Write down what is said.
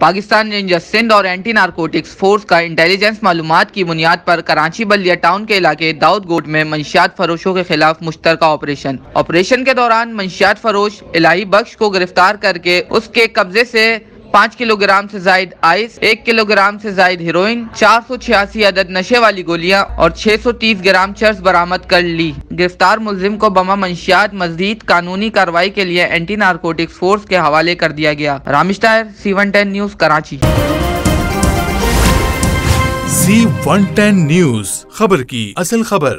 Pakistan rangers Sindh और anti narcotics force का intelligence मालूम की बुनियाद पर कराची बलिया टाउन के इलाके दाऊद गोट में मंशियात फरोशों के खिलाफ मुश्तर ऑपरेशन। ऑपरेशन के दौरान मंशियात फरोश इलाही बख्श को गिरफ़्तार करके उसके कब्जे से पाँच किलोग्राम से जायद आइस, एक किलोग्राम से जायद हीरोइन, चार सौ छियासी अदद नशे वाली गोलियाँ और छह सौ तीस ग्राम चर्च बरामद कर ली। गिरफ़्तार मुलजिम को बमा मंशियात मजीद कानूनी कार्रवाई के लिए एंटी नारकोटिक्स फोर्स के हवाले कर दिया गया। Ramish tyre C one ten news, Karachi. C one ten news, खबर की असल खबर।